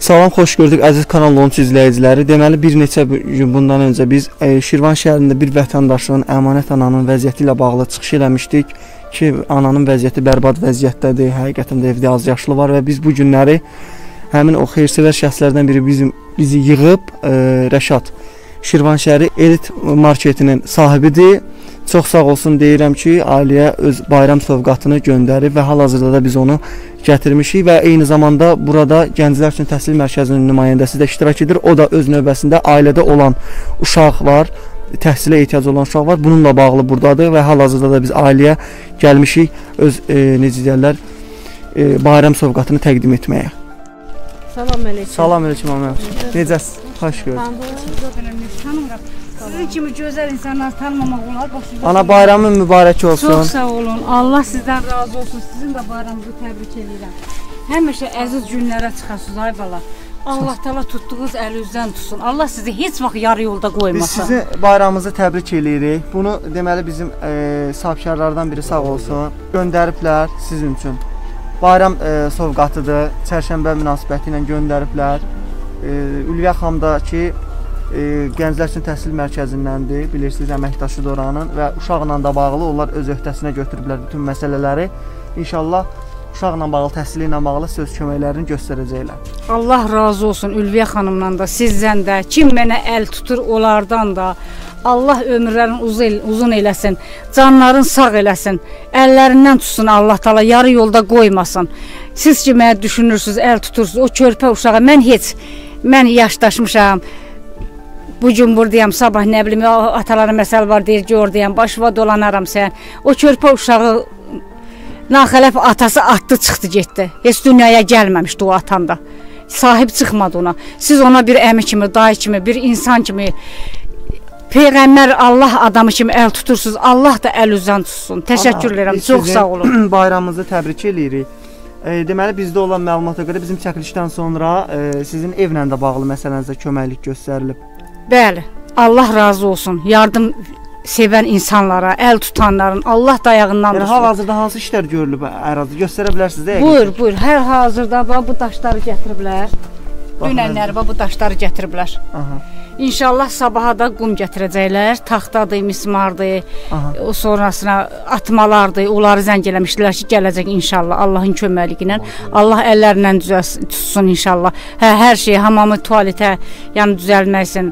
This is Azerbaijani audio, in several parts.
Salam, xoş gördük əziz kanal 13 izləyiciləri. Deməli bir neçə gün bundan öncə biz e, Şirvan şəhərində bir vətəndaşın əmanət ananın vəziyyəti ilə bağlı çıxış eləmişdik ki, ananın vəziyyəti bərbad vəziyyətdədir. Həqiqətən də evdə az yaşlı var və biz bu günləri həmin o xeyrsevər şəxslərdən biri bizim bizi yığıb e, Rəşad Şirvan şəhəri elit marketinin sahibidir. Çox sağ olsun deyirəm ki, ailəyə öz bayram sovqatını göndərib və hal-hazırda da biz onu gətirmişik və eyni zamanda burada Gənclər üçün Təhsil Mərkəzinin nümayəndəsi də iştirak edir. O da öz növbəsində ailədə olan uşaq var, təhsilə ehtiyacı olan uşaq var. Bununla bağlı burdadır və hal-hazırda da biz ailəyə gəlmişik öz e, necə deyirlər, e, bayram sovqatını təqdim etməyə. Salam əleykum. Salam əleykum ana. Necəsiz? Xoş gördük. Tanımıram. Sizin kimi gözəl insanlar tanımamaq olar. Başınıza Ana bayramın mübarək olsun. Çox sağ olun. Allah sizdən razı olsun. Sizin də bayramınızı təbrik edirəm. Həmişə əziz günlərə çıxasınız ay bala. Allah təala tutduğunuz əlinizdən tutsun. Allah sizi heç vaxt yarı yolda Biz qoymasın. sizin bayramınızı təbrik eləyirik. Bunu deməli bizim e, sahibkarlardan biri sağ olsun göndəriblər sizin üçün. Bayram e, sovqatıdır. Çərşənbə münasibəti ilə göndəriblər. E, Ülviyə xanım da ki e, Gənclər üçün Təhsil Mərkəzindəndir. Bilirsiniz, əməkdaşıdır oranın və uşaqla da bağlı onlar öz öhdəsinə götürüblər bütün məsələləri. İnşallah uşaqla bağlı, təhsili ilə bağlı söz köməklərini göstərəcəklər. Allah razı olsun Ülviyə xanımdan da, sizdən də, kim mənə əl tutur onlardan da. Allah ömürlərin uzun, uzun eləsin, canların sağ eləsin, əllərindən tutsun Allah təala yarı yolda qoymasın. Siz ki mənə düşünürsüz, əl tutursunuz, o körpə uşağa mən heç mən yaşdaşmışam. Bu gün burdayam, sabah nə bilim, atalara məsəl var deyir ki, oradayam, başıva dolanaram sən. O körpə uşağı naxələf atası atdı, çıxdı, getdi. Heç dünyaya gəlməmişdi o atanda. Sahib çıxmadı ona. Siz ona bir əmi kimi, dayı kimi, bir insan kimi Peyğəmbər Allah adamı kimi əl tutursunuz. Allah da əl üzən tutsun. Təşəkkür edirəm. Çox sağ olun. Bayramınızı təbrik eləyirik. E, deməli bizdə olan məlumata görə bizim çəkilişdən sonra e, sizin evlə də bağlı məsələnizə köməklik göstərilib. Bəli. Allah razı olsun. Yardım sevən insanlara, əl tutanların Allah dayağından Yəni tutsun. hal-hazırda hansı işlər görülüb ərazi göstərə bilərsiniz də? Buyur, buyur. Hər hazırda bax bu daşları gətiriblər. Dünənləri bax bu daşları gətiriblər. Aha. İnşallah sabaha da qum gətirəcəklər. Taxtadır, mismardır. O sonrasına atmalardır. Onları zəng eləmişdilər ki, gələcək inşallah Allahın köməkliyi ilə. Allah düzəlsin, tutsun inşallah. Hə, hər şey hamamı tualetə, yəni düzəlməsin.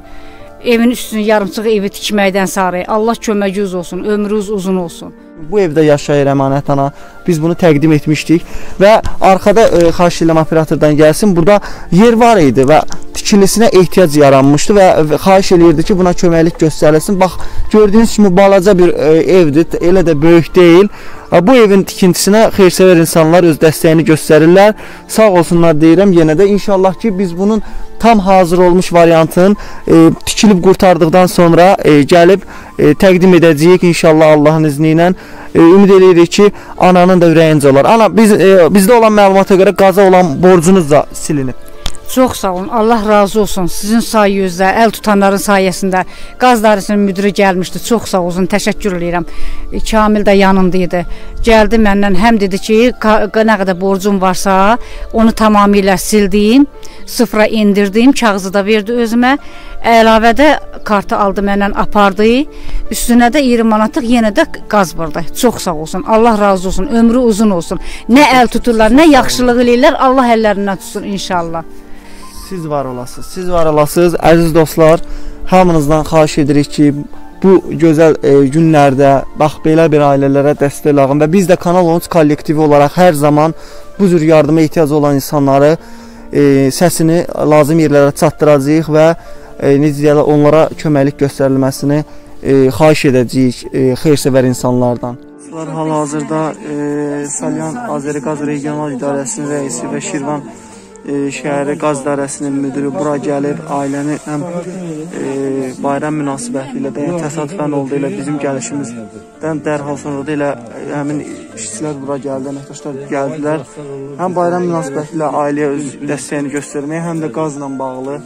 Evin üstünü yarımçıq evi tikməkdən sarı. Allah köməyiniz olsun, ömrünüz uzun olsun. Bu evdə yaşayır əmanət ana. Biz bunu təqdim etmişdik və arkada e, xahiş edirəm operatordan gəlsin. Burada yer var idi və tikilisinə ehtiyac yaranmışdı və xahiş eləyirdi ki, buna köməklik göstərilsin. Bax, gördüyünüz kimi balaca bir e, evdir, elə də böyük deyil. Bu evin tikintisinə xeyrsevər insanlar öz dəstəyini göstərirlər. Sağ olsunlar deyirəm yenə də inşallah ki biz bunun tam hazır olmuş variantın e, tikilib qurtardıqdan sonra e, gəlib e, təqdim edəcəyik inşallah Allahın izni ilə. E, ümid eləyirik ki ananın da ürəyincə olar. Ana biz e, bizdə olan məlumata görə qaza olan borcunuz da silinib. Çox sağ olun. Allah razı olsun. Sizin sayənizdə, əl tutanların sayəsində qaz dairəsinin müdiri gəlmişdi. Çox sağ olsun. Təşəkkür edirəm. E, Kamil də yanında idi. Gəldi məndən həm dedi ki, nə qədər borcum varsa, onu tamamilə sildim, sıfıra indirdim, kağızı da verdi özümə. Əlavədə kartı aldı məndən apardı. Üstünə də 20 manatlıq yenə də qaz vurdu. Çox sağ olsun. Allah razı olsun. Ömrü uzun olsun. Nə əl tuturlar, nə yaxşılıq eləyirlər. Allah əllərindən tutsun inşallah. Siz var olasınız. Siz var olasınız. Əziz dostlar, hamınızdan xahiş edirik ki, bu gözəl e, günlərdə bax belə bir ailələrə dəstək olun və biz də Kanal 13 kollektivi olaraq hər zaman bu cür yardıma ehtiyacı olan insanları e, səsini lazım yerlərə çatdıracağıq və e, necə deyirlər, onlara köməklik göstərilməsini e, xahiş edəcəyik e, xeyrsevər insanlardan. Hal-hazırda e, Salyan Azəriqaz Regional İdarəsinin rəisi və Şirvan şəhəri qaz idarəsinin müdiri bura gəlib ailəni həm e, bayram münasibəti ilə də yəni təsadüfən oldu elə bizim gəlişimizdən dərhal sonra da elə e, həmin işçilər bura gəldi, əməkdaşlar gəldilər. Həm bayram münasibəti ilə ailəyə öz dəstəyini göstərməyə, həm də qazla bağlı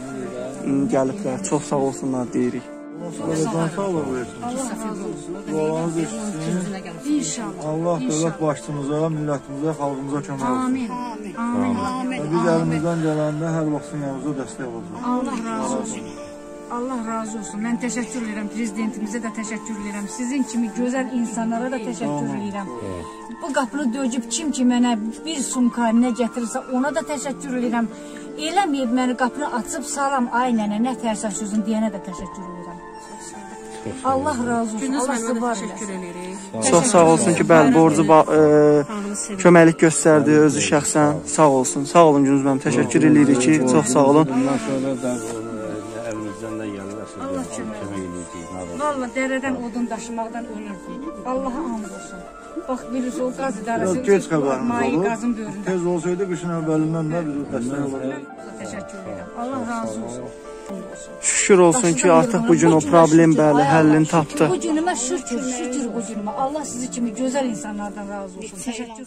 gəliblər. Çox sağ olsunlar deyirik. Allah'tan sağlıq versin. Allah razı olsun. Dualarınız eşitsin. İnşallah. Allah dövlət başçımıza, millətimizə, xalqımıza kömək olsun. Amin. Amin. Amin. Biz əlimizdən gələndə hər vaxt sizin yanınızda dəstək olacaq. Allah razı olsun. Allah razı olsun. Mən təşəkkür edirəm prezidentimizə də təşəkkür edirəm. Sizin kimi gözəl insanlara da təşəkkür edirəm. Bu qapını döyüb kim ki mənə bir sumka nə gətirirsə ona da təşəkkür edirəm. Eləməyib məni qapını açıb salam ay nənə nə tərsən sözün deyənə də təşəkkür edirəm. Allah razı olsun. Allah sizə var eləsin. Çox sağ olsun ki, bəli, borcu e, köməklik göstərdi özü şəxsən. Sağ olsun. Sağ olun Günüz müəllim. Təşəkkür edirik ki, çox sağ olun. Bundan sonra da onu əlimizdən də gəlirlər sizə Allah kömək var. Valla dərədən odun daşımaqdan ölürdüm. Allaha and olsun. Bax birisi o qaz idarəsi geç xəbərimiz Mayı olub. qazın böyründə. Tez olsaydı qışın əvvəlindən də biz dəstək olacaq. Təşəkkür edirəm. Allah razı olsun. Şükür olsun ki, artıq bu gün o problem bəli həllini tapdı. Bu günümə şükür, şükür bu günümə. Allah sizi kimi gözəl insanlardan razı olsun. Təşəkkür.